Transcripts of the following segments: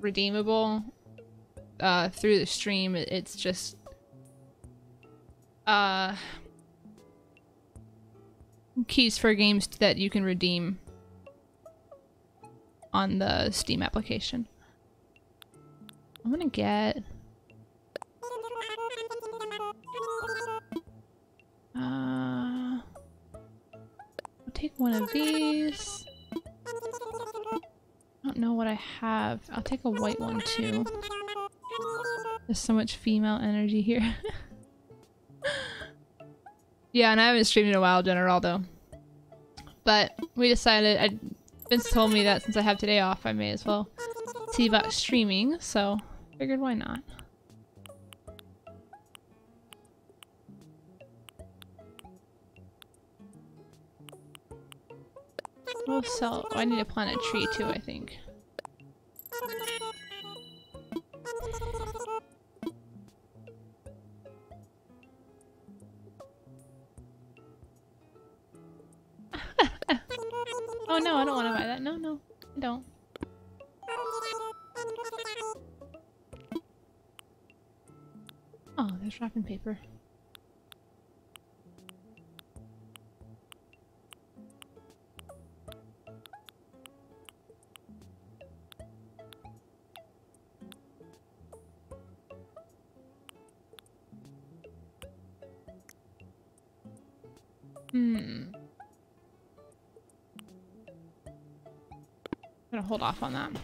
redeemable uh, through the stream. It's just uh, keys for games that you can redeem on the Steam application. I'm gonna get... Uh, I'll take one of these. I don't know what I have. I'll take a white one too. There's so much female energy here. yeah, and I haven't streamed in a while, Generaldo. But we decided, I, Vince told me that since I have today off, I may as well see about streaming, so figured why not. We'll sell- oh, I need to plant a tree too, I think. oh no, I don't want to buy that. No, no, I don't. Oh, there's wrapping paper. Hold off on that.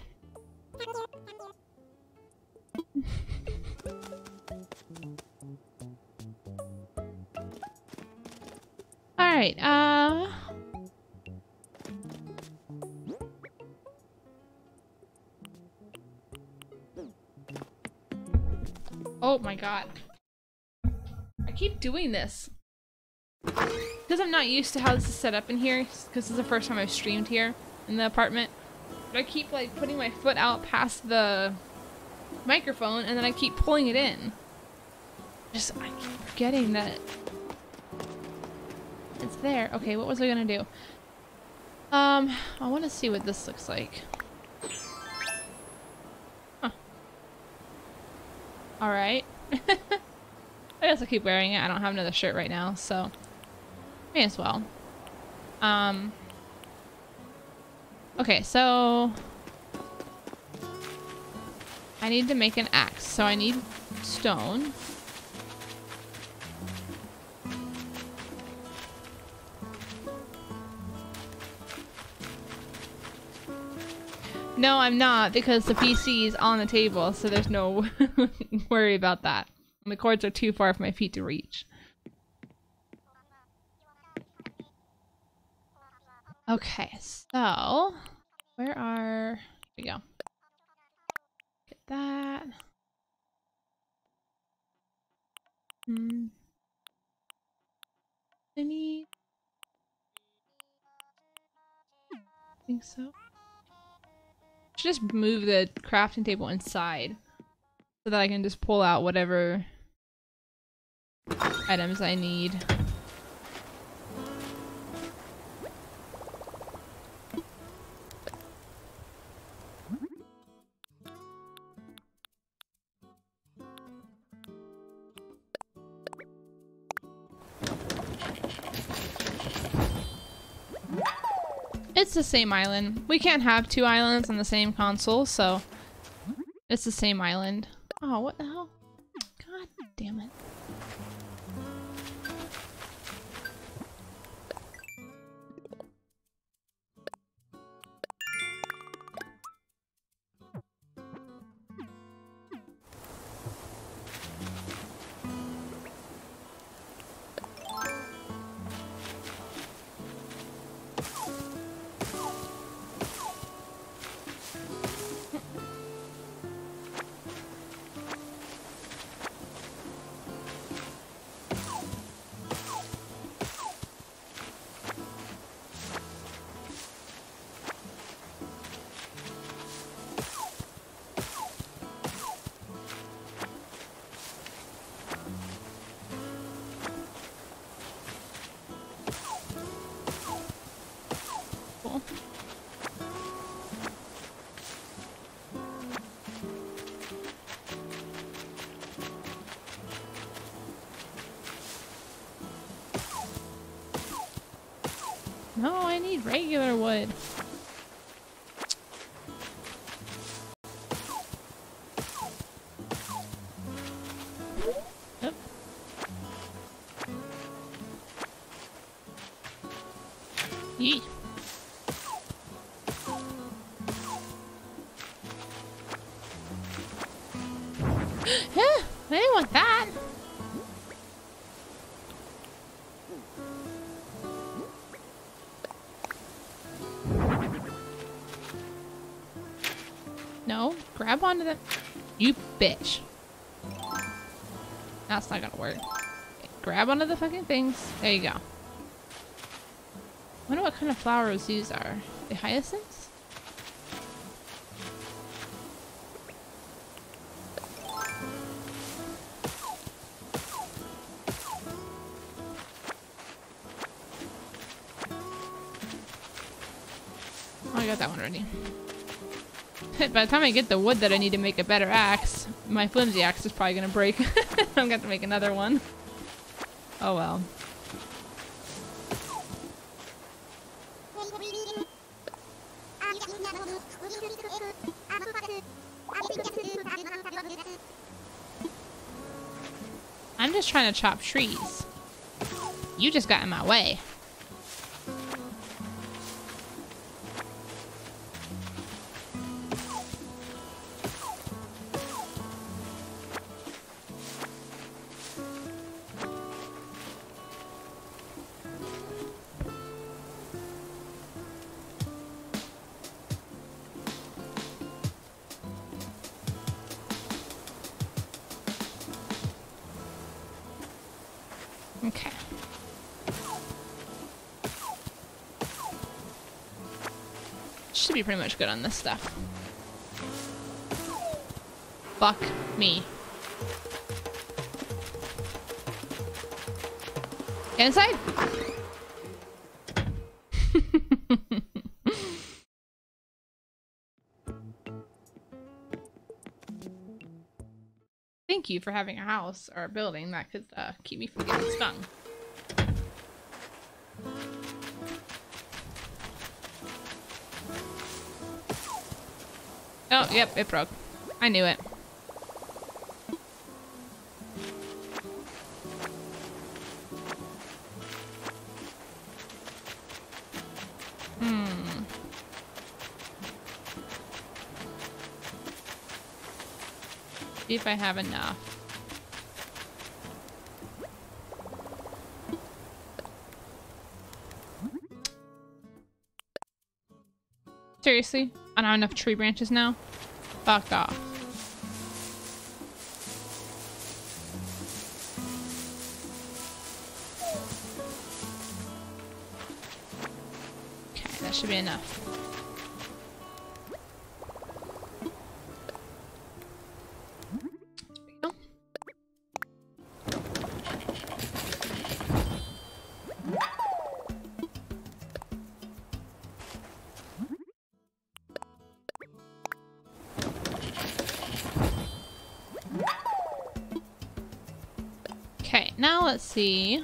Alright, uh... Oh my god. I keep doing this. Because I'm not used to how this is set up in here, because this is the first time I've streamed here in the apartment. I keep like putting my foot out past the microphone and then I keep pulling it in. Just, I keep forgetting that it's there. Okay, what was I gonna do? Um, I want to see what this looks like. Huh. Alright. I guess I'll keep wearing it. I don't have another shirt right now, so may as well. Um. Okay, so I need to make an axe, so I need stone. No, I'm not, because the PC is on the table, so there's no worry about that. The cords are too far for my feet to reach. Okay, so where are we go. Get that. Hmm. I need I think so. Should just move the crafting table inside so that I can just pull out whatever items I need. It's the same island. We can't have two islands on the same console, so it's the same island. Oh, what the regular wood. No, grab onto the... You bitch. That's not gonna work. Grab onto the fucking things. There you go. wonder what kind of flowers these are. The hyacinths? By the time I get the wood that I need to make a better axe, my flimsy axe is probably gonna break. I'm gonna have to make another one. Oh well. I'm just trying to chop trees. You just got in my way. Pretty much good on this stuff. Fuck me. Get inside! Thank you for having a house or a building that could uh, keep me from getting stung. Oh, yep, it broke. I knew it. Hmm. See if I have enough. Seriously? I don't have enough tree branches now? Fuck off. Okay, that should be enough. See.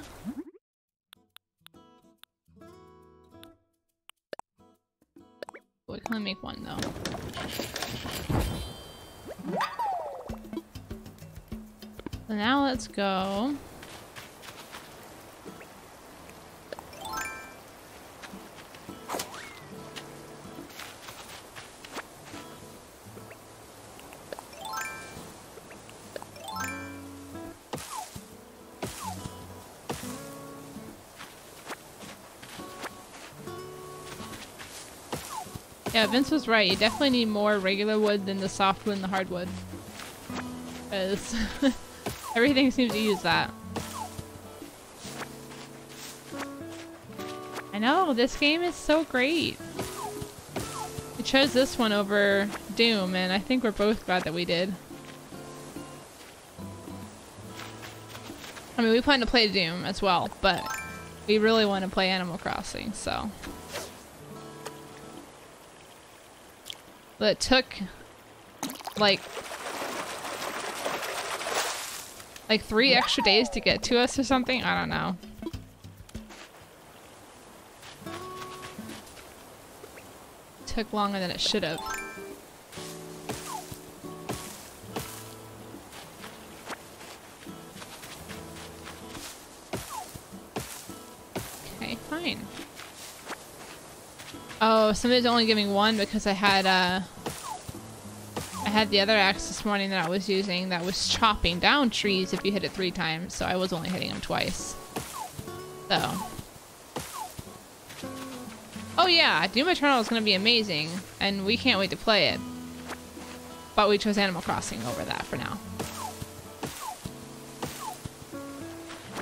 We can only make one though. So now let's go. Yeah, Vince was right. You definitely need more regular wood than the soft wood and the hardwood. Because everything seems to use that. I know, this game is so great. We chose this one over Doom, and I think we're both glad that we did. I mean, we plan to play Doom as well, but we really want to play Animal Crossing, so... But it took like like three extra days to get to us or something. I don't know. took longer than it should have. Okay, fine. Oh, somebody's only giving one because I had, uh... I had the other axe this morning that I was using that was chopping down trees if you hit it three times, so I was only hitting them twice. So... Oh yeah, Doom Eternal is going to be amazing, and we can't wait to play it. But we chose Animal Crossing over that for now.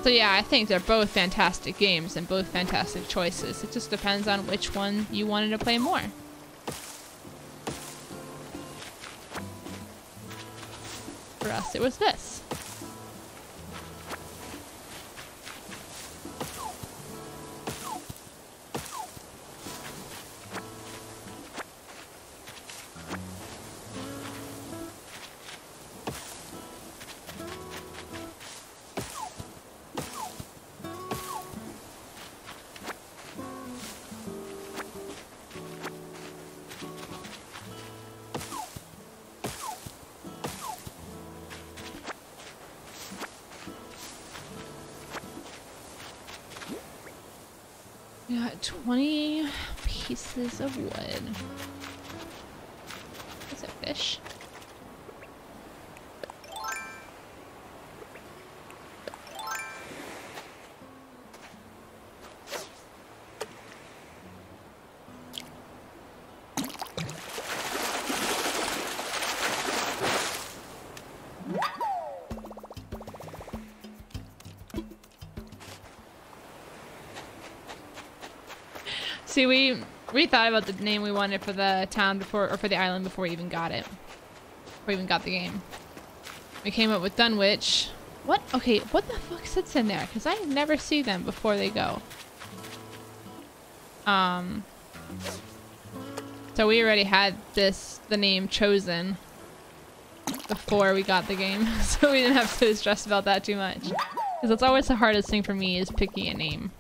So yeah, I think they're both fantastic games and both fantastic choices. It just depends on which one you wanted to play more. For us, it was this. Got 20 pieces of wood. See, we we thought about the name we wanted for the town before, or for the island before we even got it. Before we even got the game. We came up with Dunwich. What? Okay, what the fuck sits in there? Because I never see them before they go. Um. So we already had this, the name chosen before we got the game. so we didn't have to stress about that too much. Because that's always the hardest thing for me is picking a name.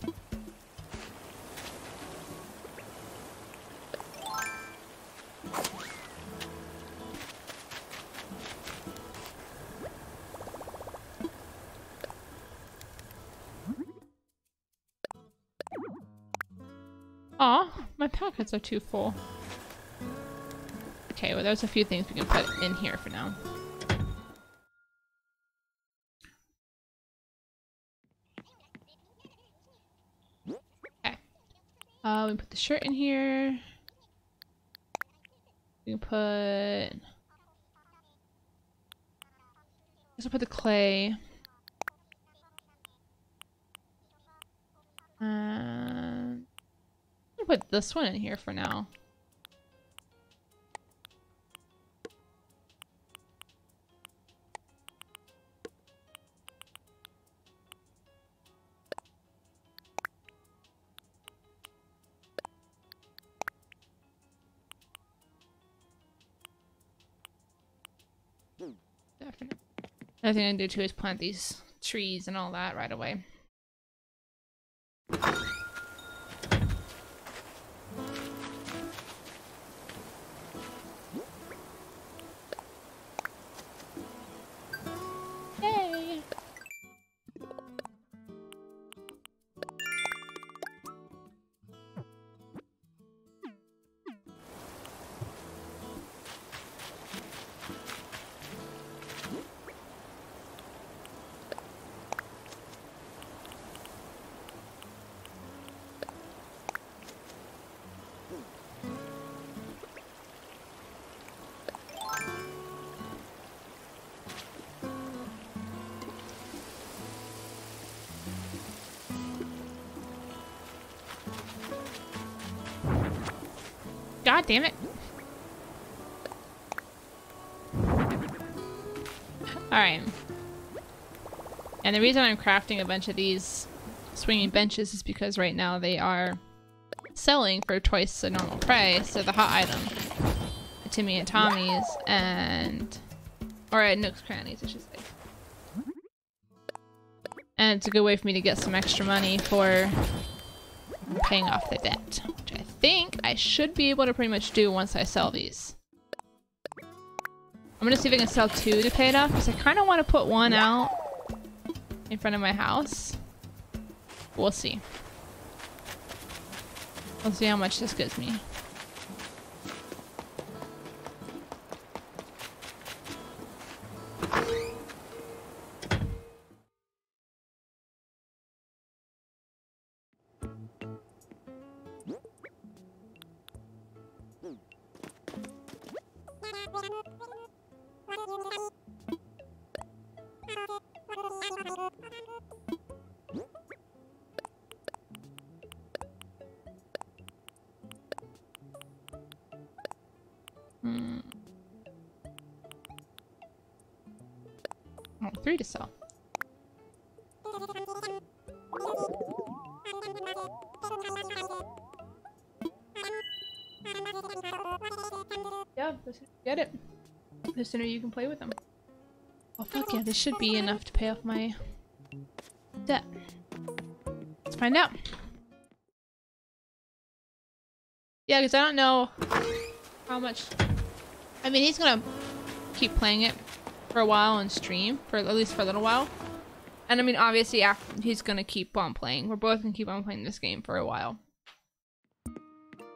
Aw, my pockets are too full. Okay, well there's a few things we can put in here for now. Okay. Uh, we put the shirt in here. We can put... Let's put the clay. And I'll put this one in here for now. Definitely. Another thing I do too is plant these trees and all that right away. God damn it. Alright. And the reason I'm crafting a bunch of these swinging benches is because right now they are selling for twice the normal price. So the hot item Timmy and Tommy's and... Or at Nook's Crannies, I should say. And it's a good way for me to get some extra money for paying off the debt, which I think I should be able to pretty much do once I sell these. I'm gonna see if I can sell two to pay it off, because I kind of want to put one out in front of my house. We'll see. We'll see how much this gives me. Hmm. Oh, three to sell. Yeah, the sooner you get it, the sooner you can play with them. Oh fuck yeah, this should be enough to pay off my debt. Let's find out. Yeah, because I don't know how much... I mean, he's gonna keep playing it for a while on stream, for at least for a little while. And I mean, obviously, after, he's gonna keep on playing. We're both gonna keep on playing this game for a while.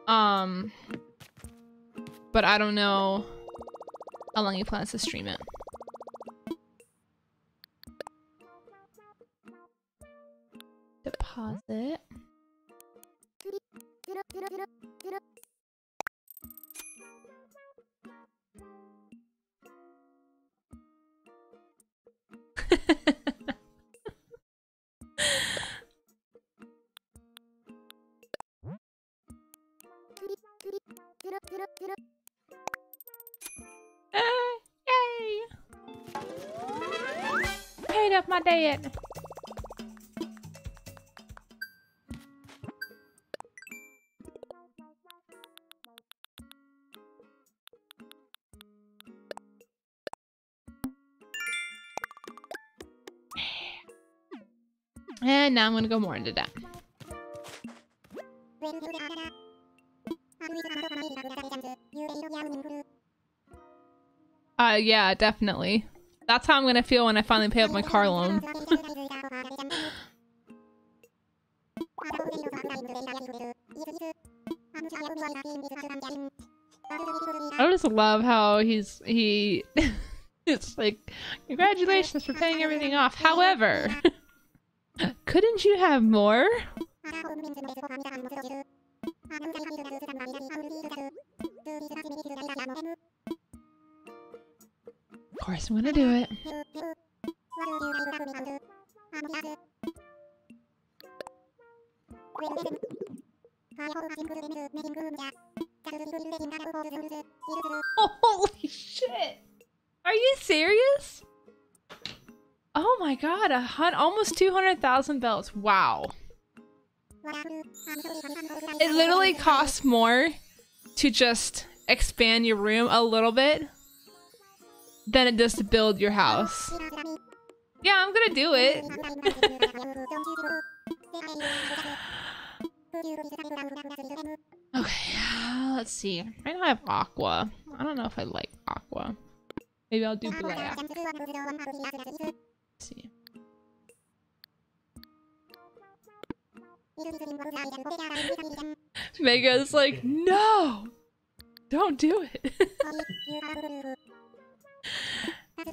Um, but I don't know how long he plans to stream it. Deposit. Off my. And now I'm gonna go more into that. Uh, yeah, definitely. That's how I'm gonna feel when I finally pay off my car loan. I just love how he's he it's like congratulations for paying everything off. However, couldn't you have more? Of course I'm gonna do it. Holy shit! Are you serious? Oh my god, a hun almost 200,000 bells. Wow. It literally costs more to just expand your room a little bit than it does to build your house. Yeah, I'm gonna do it. okay, uh, let's see. Right now I have aqua. I don't know if I like aqua. Maybe I'll do black. Let's see. Mega's like, no! Don't do it.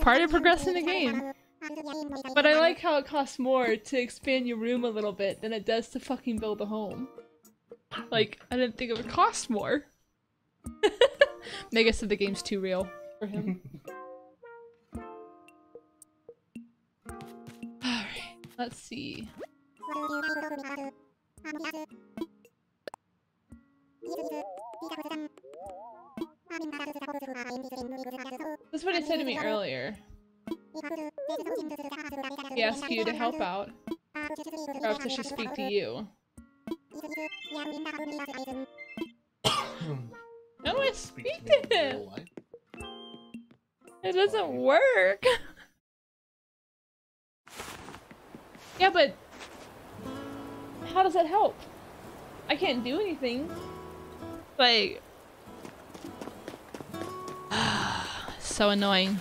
Part of progressing the game. But I like how it costs more to expand your room a little bit than it does to fucking build a home. Like, I didn't think it would cost more. Mega said the game's too real for him. Alright, let's see. That's what it said to me earlier. He asked you to help out. Perhaps I should speak to you. How do I speak to him? It doesn't work. yeah, but how does that help? I can't do anything. like so annoying.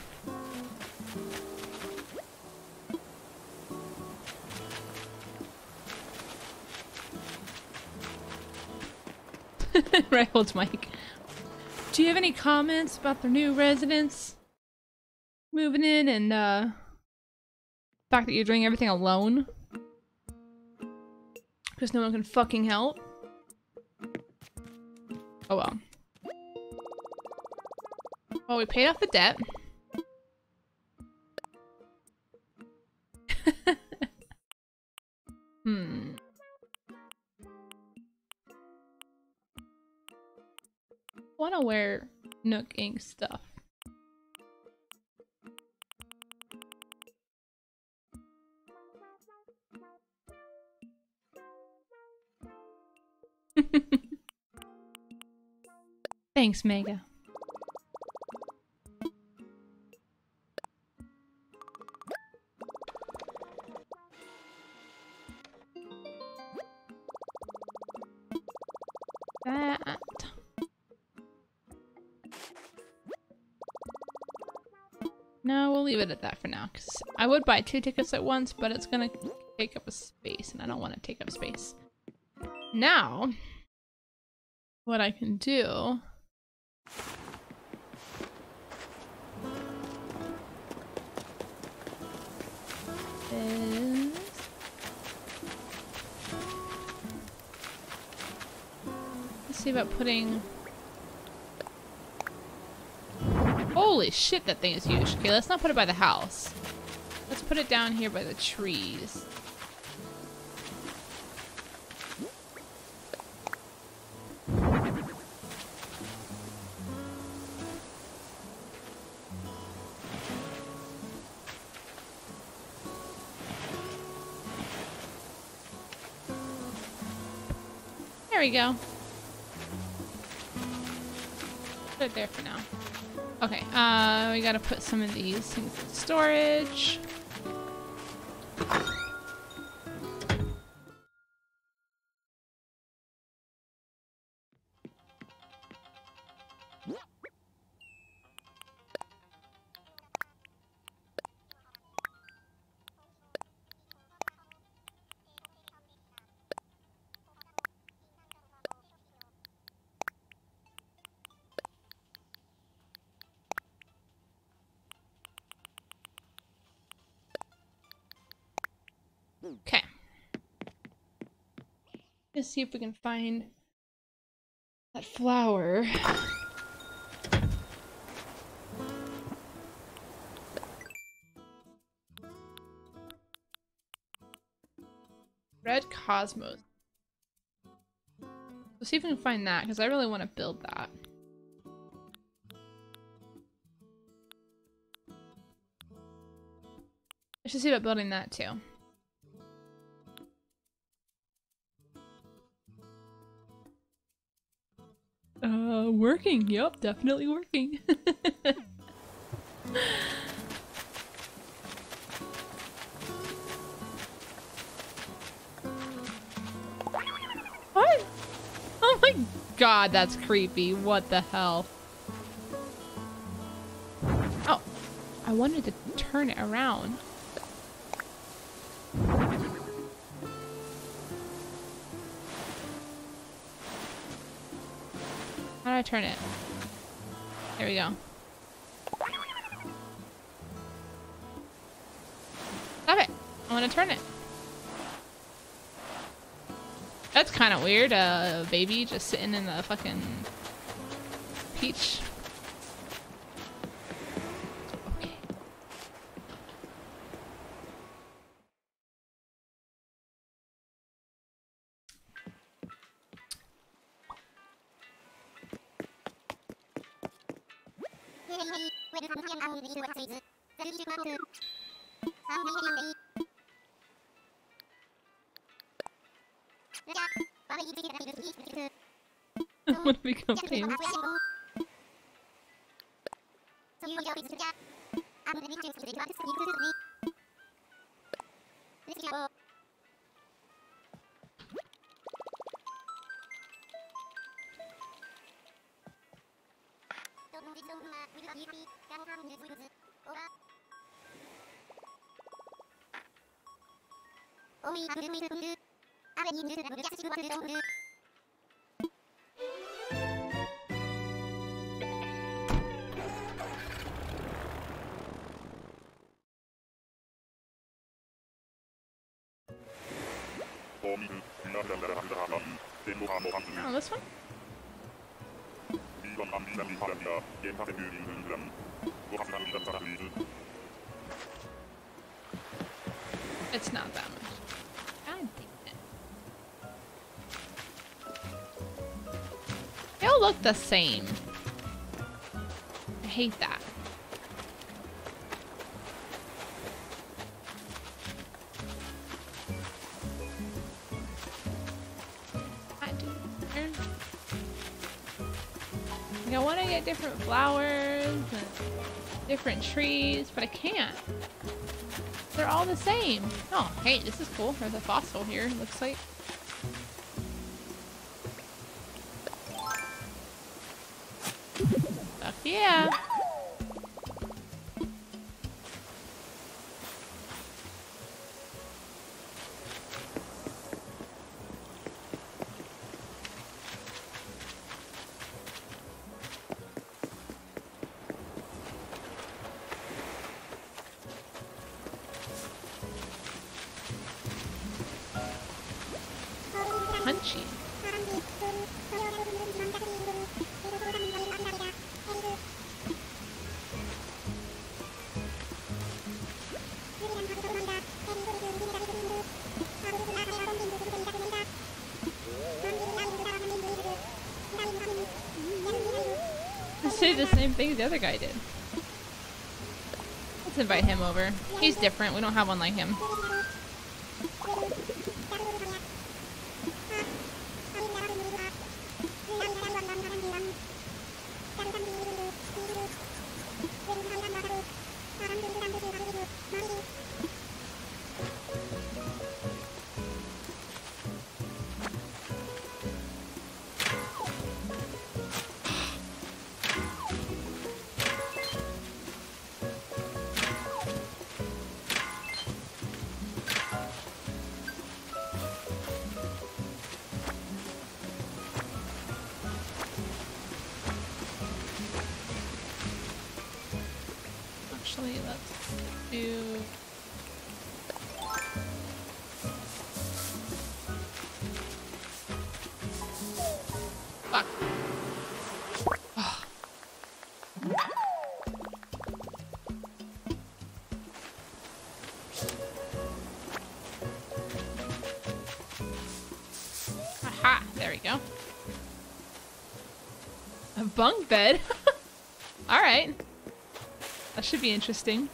right, holds mic. Do you have any comments about the new residents moving in and uh the fact that you're doing everything alone? Because no one can fucking help? Oh well. Well, we paid off the debt. hmm. wanna wear Nook Inc. stuff. Thanks, Mega. It at that for now, because I would buy two tickets at once, but it's gonna take up a space, and I don't want to take up space. Now, what I can do is let's see about putting holy shit that thing is huge okay let's not put it by the house let's put it down here by the trees There we go. Put it there for now. Okay, uh, we gotta put some of these things in storage. Let's see if we can find that flower. Red Cosmos. Let's see if we can find that, because I really want to build that. I should see about building that too. Working. Yep, definitely working. what? Oh my god, that's creepy. What the hell? Oh, I wanted to turn it around. Turn it? There we go. Stop it! I want to turn it. That's kind of weird, a uh, baby just sitting in the fucking peach. I want to become. 思いあふれる。雨に濡れたむやすしわてどんぐ。Look the same. I hate that. I do. Like, I want to get different flowers and different trees, but I can't. They're all the same. Oh, hey, this is cool. There's a fossil here, looks like. Yeah. Say the same thing the other guy did. Let's invite him over. He's different. We don't have one like him. Aha! There we go. A bunk bed. All right. That should be interesting.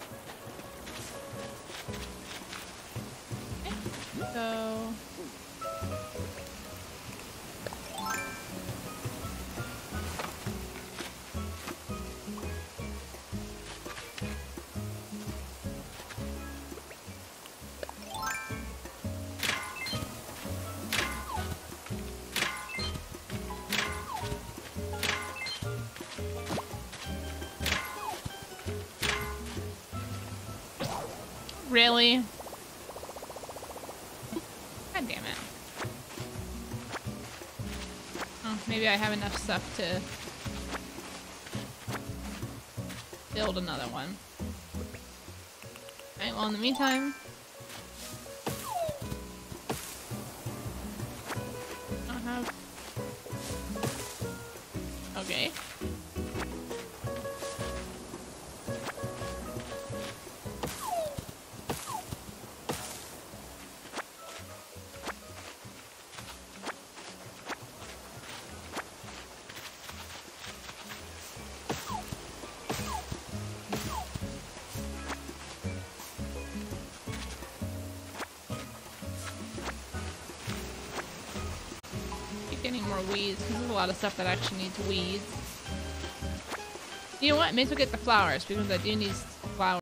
Damn it. Oh, maybe I have enough stuff to build another one. Alright, well in the meantime... lot of stuff that actually needs weeds. You know what? May as well get the flowers, because I do need